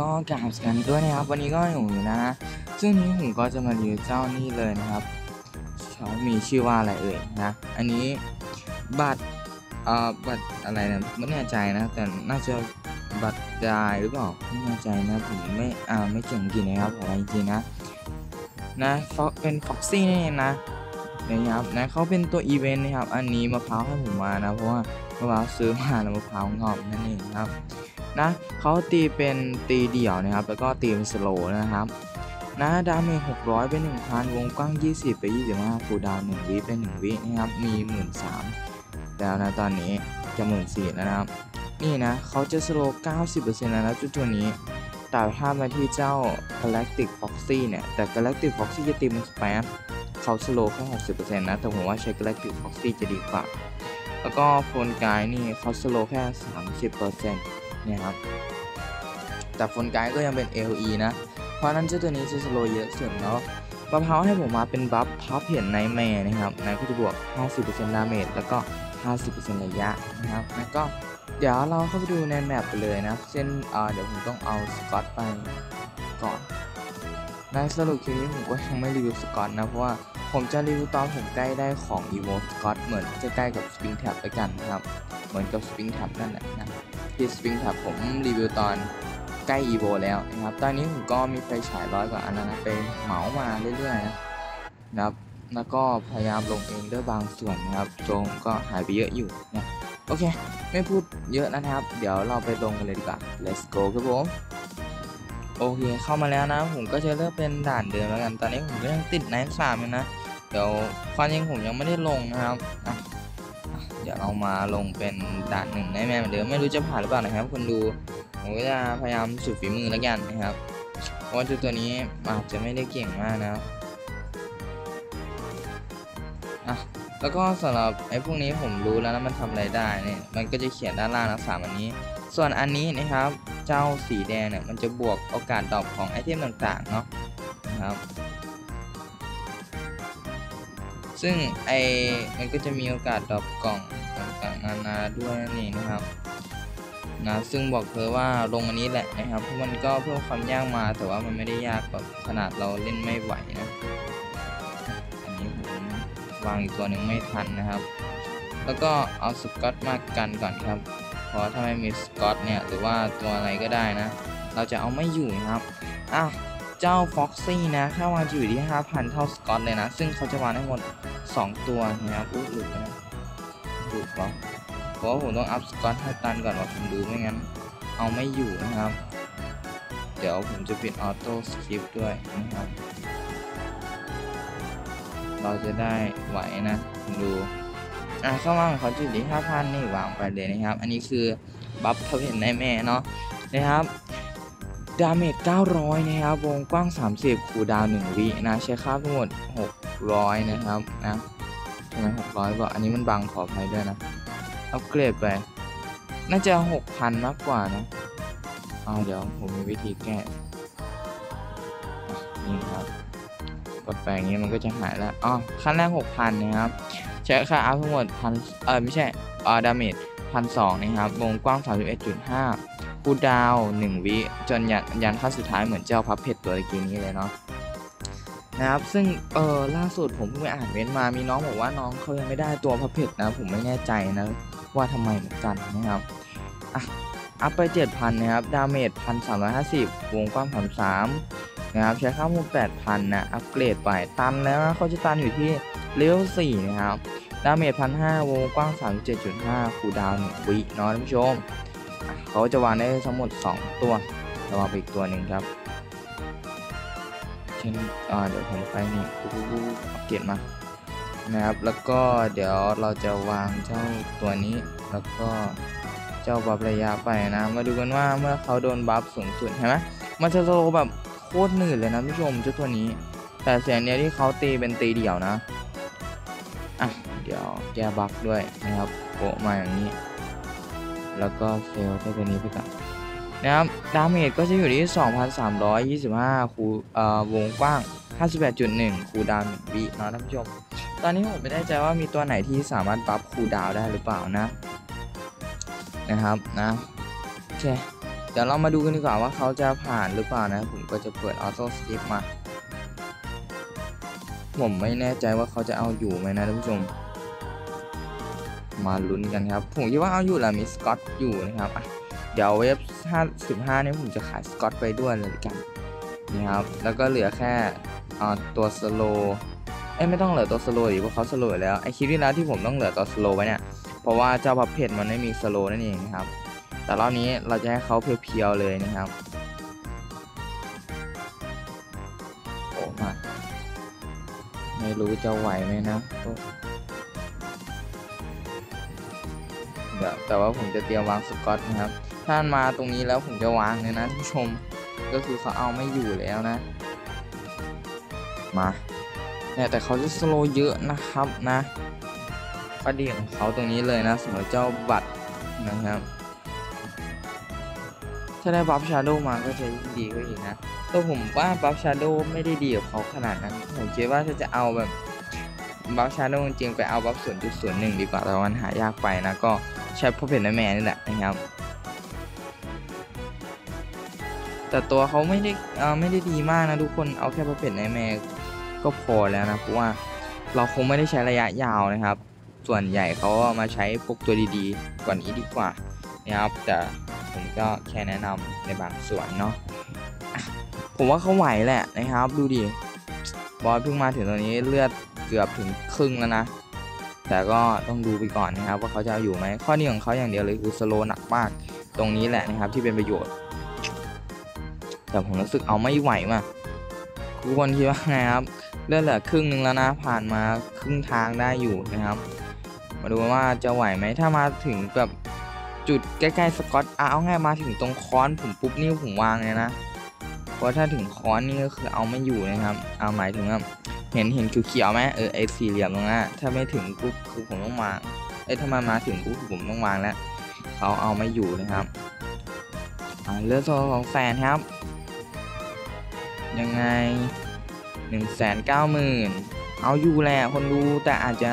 ก็กราบสกันด้วยนะครับ วันนี้ก็อยู่นะซึ่งนี้ผมก็จะมารีวิวเจ้านี่เลยนะครับเขามีชื่อว่าอะไรเอ่ยนะ อันนี้บัตรเอ่อบัตรอะไรนะไม่แน่ใจนะ แต่น่าจะบัตรดายหรือเปล่าไม่แน่ใจนะผมไม่อ่าไม่เก่งกินนะครับขอจริงๆนะนะเป็นฟ็อกซี่นี่นะนะครับนะเขาเป็นตัวอีเวนต์นะครับ อันนี้มะพร้าวให้ผมมานะ เพราะว่ามะพร้าวซื้อมาแล้วมะพร้าวงอมนั่นเองครับ นะเขาตีเป็นตีเดี่ยวนะครับ แล้วก็ตีเป็น slow นะครับนะ damage 600 เป็น 1,000 วงกว้าง 20 ไป 25 cooldown 1วิเป็น 1 วินะครับ มี 13แล้วนะตอนนี้จะ14,000แล้วนะครับ นี่นะเขาจะ slow 90%แล้วนะจุดตัวนี้แต่ถ้ามาที่เจ้า Galactic Foxy เนี่ย แต่ Galactic Foxy จะตีเป็นสเปมเขา slow แค่ 60%นะ แต่ผมว่าใช้ Galactic Foxy จะดีกว่า แล้วก็ Phone Guy นี่เขา slow แค่ 30% เนี่ยครับ แต่ Phone Guy ก็ยังเป็น LE นะ เพราะนั้นเจ้าตัวนี้จะ slow เยอะสุดแล้วมะพร้าวให้ผมมาเป็น buff Puppet Nightmare นะครับนก็จะบวก 50% damage แล้วก็ 50%ระยะนะครับแล้วก็เดี๋ยวเราเข้าไปดูใน map ไปเลยนะเช่นเดี๋ยวผมต้องเอาสกอตไปก่อนในสรุปคลิปนี้ผมก็ยังไม่รีวิวสกอตนะ เพราะว่าผมจะรีวิวตอนผมใกล้ได้ของ EVO สกอตเหมือนจะใกล้กับ Spring Tab ด้วยกันนะครับ เหมือนกับ Spring Tab นั่นแหละนะ ที่ Spring Tab ผมรีวิวตอนใกล้ EVO แล้วนะครับ ตอนนี้ผมก็มีไฟฉายร้อยกว่าอันแล้นะไปเหมามาเรื่อยๆนะครับ แล้วก็พยายามลงเองด้วยบางส่วนนะครับโจงก็หายไปเยอะอยู่นะโอเค ไม่พูดเยอะนะครับ เดี๋ยวเราไปลงกันเลยดีกว่า let's go ครับผมโอเคเข้ามาแล้วนะ ผมก็จะเลือกเป็นด่านเดิมแล้วกัน ตอนนี้ผมก็ยังติดไนท์สามอยู่นะ เดี๋ยวความจริงผมยังไม่ได้ลงนะครับ อะเดี๋ยวเรามาลงเป็นด่านหนึ่งได้ไหมเหมือนเดิมไม่รู้จะผ่านหรือเปล่านะครับคนดูผมก็จะพยายามสุดฝีมือแล้วกันนะครับเพราะว่าตัวนี้อาจจะไม่ได้เก่งมากนะครับอะแล้วก็สำหรับไอ้พวกนี้ผมรู้แล้วนะมันทำอะไรได้เนี่ยมันก็จะเขียนด้านล่างนะสามอันนี้ ส่วนอันนี้นะครับเจ้าสีแดงเนี่ยมันจะบวกโอกาสดรอปของไอเทมต่างๆเนาะนะครับ ซึ่งไอมันก็จะมีโอกาสดรอปกล่องต่างๆนานาด้วยนี่นะครับนะซึ่งบอกเธอว่าลงอันนี้แหละนะครับเพราะมันก็เพิ่มความยากมาแต่ว่ามันไม่ได้ยากแบบขนาดเราเล่นไม่ไหวนะอันนี้ผมวางอีกตัวหนึ่งไม่ทันนะครับ แล้วก็เอาสกอตมากันก่อนครับเพราะถ้าไม่มีสกอตเนี่ยหรือว่าตัวอะไรก็ได้นะ เราจะเอาไม่อยู่นะครับอ้าวเจ้าฟ็อกซี่นะค่าวางจะอยู่ที่ 5,000 เท่าสกอตเลยนะ ซึ่งเขาจะวางได้หมด 2ตัวนะครับอุ๊ยหลุดไปนะหลุดเหรอเพราะว่าผมต้องอัพสกอตให้ตันก่อนว่าผมดูไม่งั้น เอาไม่อยู่นะครับ เดี๋ยวผมจะปิด auto skip ด้วยนะครับ เราจะได้ไหวนะดูอะเข้ามาของเขาจุดที่5,000นี่วางไปเลยนะครับ อันนี้คือ buff Puppet Nightmare เนาะนะครับ damage 900 นะครับ วงกว้าง 30 cooldown 1วินะ ใช้ค่าทั้งหมด 600นะครับนะทำไม600กว่าอันนี้มันบังขออภัยด้วยนะอัปเกรดไป น่าจะ6,000มากกว่านะเอาเดี๋ยวผมมีวิธีแก้อ่นี่ครับกดไปอย่างนี้มันก็จะหายแล้วอ๋อขั้นแรก6,000นะครับใช้ค่าอัพทั้งหมดพันเออไม่ใช่เออ damage พันสองนะครับวงกว้าง31.5 cooldown 1วิจนยันยันขั้นสุดท้ายเหมือนเจ้าพับเพชรตัวตะกี้นี้เลยเนาะ นะครับ ซึ่งเออล่าสุดผมเพิ่งไปอ่านเม้นมามีน้องบอกว่าน้องเขายังไม่ได้ตัวพับเพชรนะ ผมไม่แน่ใจนะว่าทำไมเหมือนกันนะครับอะอัพไป 7,000 นะครับ damage 1,350 วงกว้าง 33 นะครับ ใช้ค่ามู8,000 นะ อัปเกรดไป ตันแล้วนะเขาจะตันอยู่ที่เลเวล4นะครับ damage 1,500 วงกว้าง 37.5 cooldown 1วิเนาะท่านผู้ชม เขาจะวางได้ทั้งหมด 2 ตัว ระวังไปอีกตัวหนึ่งครับ เช่นเดี๋ยวผมไปนี่ปุ๊บอัปเกรดมานะครับ แล้วก็เดี๋ยวเราจะวางเจ้าตัวนี้ แล้วก็เจ้า buff ระยะไปนะ มาดูกันว่าเมื่อเขาโดน buff สูงสุดเห็นไหมมันจะ slow แบบโคตรหนืดเลยนะผู้ชมเจ้าตัวนี้ แต่เสียงเนี้ยที่เขาตีเป็นตีเดี่ยวนะ อะ เดี๋ยวแก้ buff ด้วยนะครับโปะมาอย่างนี้ แล้วก็ sell เจ้าตัวนี้ไปก่อน นะครับ damage ก็จะอยู่ที่ 2,325 คูเอ่อวงกว้าง 58.1 cooldown 1วิเนาะท่านผู้ชม ตอนนี้ผมไม่แน่ใจว่ามีตัวไหนที่สามารถ buff cooldown ได้หรือเปล่านะ นะครับนะโอเคเดี๋ยวเรามาดูกันดีกว่าว่าเขาจะผ่านหรือเปล่านะ ผมก็จะเปิด auto skip มา ผมไม่แน่ใจว่าเขาจะเอาอยู่ไหมนะท่านผู้ชม มาลุ้นกันครับ ผมคิดว่าเอาอยู่แหละมีสกอตอยู่นะครับอะ เดี๋ยวเว็บ55เนี่ยผมจะขายสกอตไปด้วยเลยกันนี่ครับ แล้วก็เหลือแค่ตัวสโลเอ้ยไม่ต้องเหลือตัวสโลดิเพราะเขาสโล่แล้วไอคลิปที่แล้วที่ผมต้องเหลือตัวสโลไว้เนี่ยเพราะว่าเจ้าพับเพจมันไม่มีสโลนั่นเองนะครับ แต่รอบนี้เราจะให้เขาเพียวๆเลยนะครับโอ้มาไม่รู้จะไหวไหมนะเดี๋ยวแต่ว่าผมจะเตรียมวางสกอตนะครับ ถ้ามันมาตรงนี้แล้วผมจะวางเลยนะท่านผู้ชม ก็คือเขาเอาไม่อยู่แล้วนะ มาเนี่ยแต่เขาจะสโลเยอะนะครับนะข้อดีของเขาตรงนี้เลยนะสำหรับเจ้าบัตรนะครับ ถ้าได้บัฟชาโดมาก็จะยิ่งดีก็อีกนะแต่ผมว่าบัฟชาโดไม่ได้ดีกับเขาขนาดนั้น ผมคิดว่าถ้าจะเอาแบบบัฟชาโดจริงไปเอาบัฟส่วนจุดส่วนหนึ่งดีกว่าแต่มันหายากไปนะก็ใช้พอเพนแมนนี่แหละนะครับ แต่ตัวเขาไม่ได้ไม่ได้ดีมากนะทุกคนเอาแค่พอเพนแมนก็พอแล้วนะเพราะว่าเราคงไม่ได้ใช้ระยะยาวนะครับ ส่วนใหญ่เขามาใช้พวกตัวดีๆกว่านี้ดีกว่านะครับแต่ผมก็แค่แนะนำในบางส่วนเนาะอะผมว่าเขาไหวแหละนะครับ ดูดิบอสเพิ่งมาถึงตอนนี้เลือดเกือบถึงครึ่งแล้วนะแต่ก็ต้องดูไปก่อนนะครับว่าเขาจะเอาอยู่ไหมข้อดีของเขาอย่างเดียวเลยคือสโลหนักมากตรงนี้แหละนะครับที่เป็นประโยชน์ แต่ผมรู้สึกเอาไม่ไหวมากทุกคนคิดว่าไงครับเลือดเหลือครึ่งหนึ่งแล้วนะผ่านมาครึ่งทางได้อยู่นะครับ มาดูว่าจะไหวไหมถ้ามาถึงแบบจุดใกล้ๆสกอตเอาง่ายมาถึงตรงค้อนผมปุ๊บนี่ผมวางเลยนะเพราะถ้าถึงค้อนนี่ก็คือเอาไม่อยู่นะครับ เอาหมายถึงว่าเห็นเห็นเขียวๆไหมเออไอ้สี่เหลี่ยมตรงนั้นถ้าไม่ถึงปุ๊บคือผมต้องวางเอ้ยถ้ามามาถึงปุ๊บคือผมต้องวางแล้วเขาเอาไม่อยู่นะครับอ่าเลือดโซสองแสนครับ ยังไงหนึ่งแสนเก้าหมื่นเอาอยู่แหละคนดูแต่อาจจะ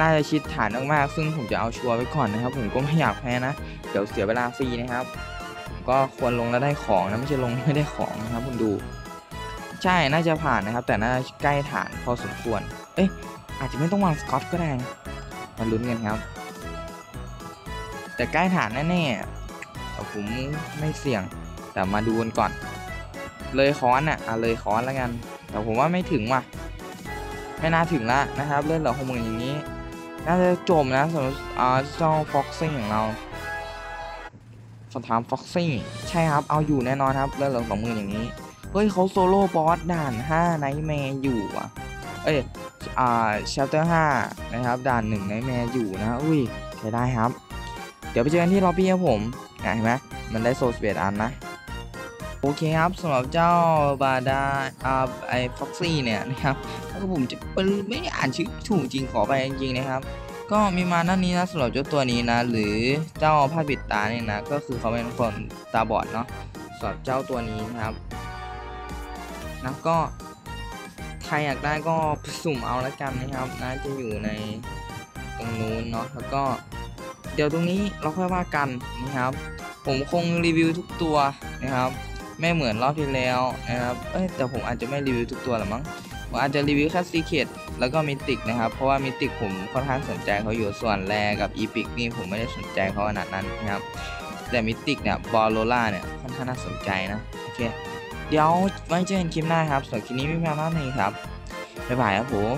น่าจะชิดฐานมากๆ ซึ่งผมจะเอาชัวร์ไว้ก่อนนะครับ ผมก็ไม่อยากแพ้นะ เดี๋ยวเสียเวลาฟรีนะครับ ก็ควรลงแล้วได้ของนะไม่ใช่ลงไม่ได้ของนะครับคุณดู ใช่น่าจะผ่านนะครับ แต่น่าใกล้ฐานพอสมควร เอ๊ะอาจจะไม่ต้องวางสกอตก็ได้มาลุ้นกันครับ แต่ใกล้ฐานแน่ๆแต่ผมไม่เสี่ยง แต่มาดูกันก่อน เลยค้อนอะอะเลยค้อนแล้วกัน แต่ผมว่าไม่ถึงว่ะ ไม่น่าถึงละนะครับ เลือดเหลือหกหมื่นอย่างนี้ น่าจะจมนะสำหรับอ่าเจ้า Foxy ของเราสถาม Foxy ใช่ครับ เอาอยู่แน่นอนครับ เลือดเหลือสองหมื่นอย่างนี้ เฮ้ยเขาโซโล่บอสด่าน5 nightmare อยู่อะ เอ้ยอ่า chapter 5นะครับด่าน1 nightmare อยู่นะอุ้ยใช้ได้ครับ เดี๋ยวไปเจอกันที่ล็อบบี้ครับผมเห็นไหมมันได้ soul สเปดอันนะ โอเคครับสำหรับเจ้า Blind อ่า Eye Foxy เนี่ยนะครับแล้วก็ผมจะไม่ได้อ่านชื่อถูกจริงขอไปจริงนะครับ ก็มีมาด้านนี้นะสำหรับเจ้าตัวนี้นะ หรือเจ้าผ้าปิดตาเนี่ยนะก็คือเขาเป็นคนตาบอดเนาะสำหรับเจ้าตัวนี้นะครับนะก็ใครอยากได้ก็สุ่มเอาละกันนะครับนะจะอยู่ในตรงนู้นเนาะแล้วก็เดี๋ยวตรงนี้เราค่อยว่ากันนะครับ ผมคงรีวิวทุกตัวนะครับ ไม่เหมือนรอบที่แล้วนะครับเอ้ยแต่ผมอาจจะไม่รีวิวทุกตัวหรอมั้งผมอาจจะรีวิวแค่ secret แล้วก็ mythic นะครับ เพราะว่า mythic ผมค่อนข้างสนใจเขาอยู่ส่วน rare กับ epic นี่ผมไม่ได้สนใจเขาขนาดนั้นนะครับ แต่ mythic เนี่ย Ballora เนี่ยค่อนข้างน่าสนใจนะโอเค เดี๋ยวไว้เจอกันคลิปหน้าครับส่วนคลิปนี้ไม่แพ้มากเลยครับบ๊ายบายครับผม